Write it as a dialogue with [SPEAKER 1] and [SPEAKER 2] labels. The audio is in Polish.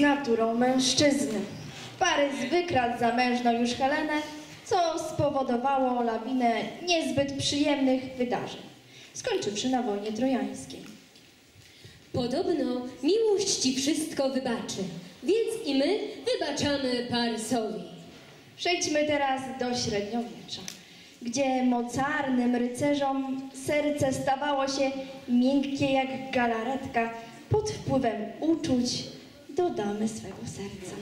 [SPEAKER 1] naturą mężczyzny. Parys wykradł zamężną już Helenę, co spowodowało lawinę niezbyt przyjemnych wydarzeń, skończywszy na wojnie trojańskiej.
[SPEAKER 2] Podobno miłość ci wszystko wybaczy, więc i my wybaczamy Parysowi.
[SPEAKER 1] Przejdźmy teraz do średniowiecza, gdzie mocarnym rycerzom serce stawało się miękkie jak galaretka pod wpływem uczuć dodamy swego serca.